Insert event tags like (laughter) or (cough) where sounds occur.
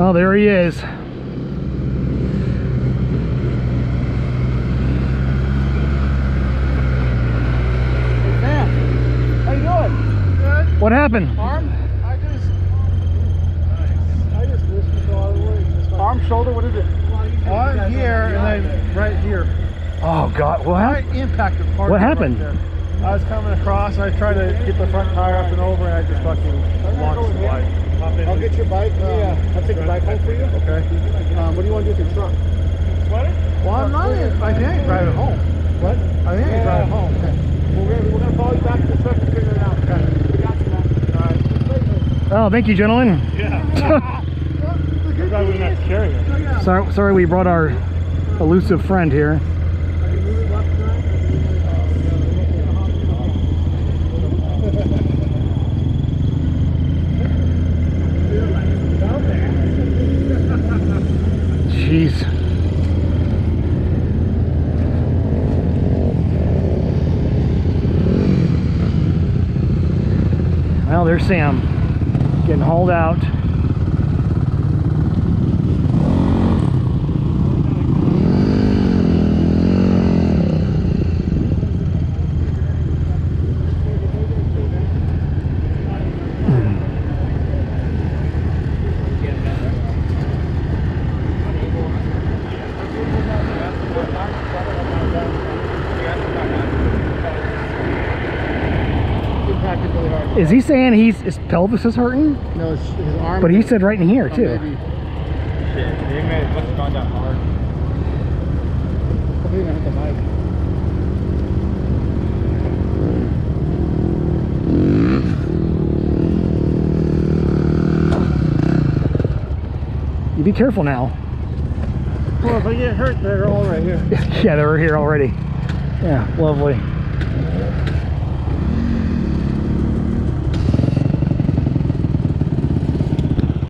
Oh, there he is. Sam, how you doing? Good. What happened? Arm? I just, I just listened to all the words. Arm, shoulder, what is it? Arm here and then right here. Oh God, what Right happened? impacted part. What right happened? there. I was coming across and I tried to get the front tire up and over and I just fucking launched the bike. I'll get your bike. Yeah, I'll take the bike home for you. Okay. Um, what do you want to do with your truck? Well, I'm not in, I think I can drive it home. What? I think I can drive it home. We're gonna, we're gonna follow you back to the truck and figure it out. Okay. We got you, man. Oh, thank you, gentlemen. Yeah. We're probably not carrying it. Sorry, sorry, we brought our elusive friend here. Jeez. Well, there's Sam getting hauled out. Impacted really hard. Is he saying he's his pelvis is hurting? No, it's his arm. But he said right in here Oh, too. maybe. Shit, the man must have gone down hard. Hopefully, he hit the mic. You be careful now. Well, if I get hurt, they're all right here. (laughs) yeah, they were here already. Yeah, lovely.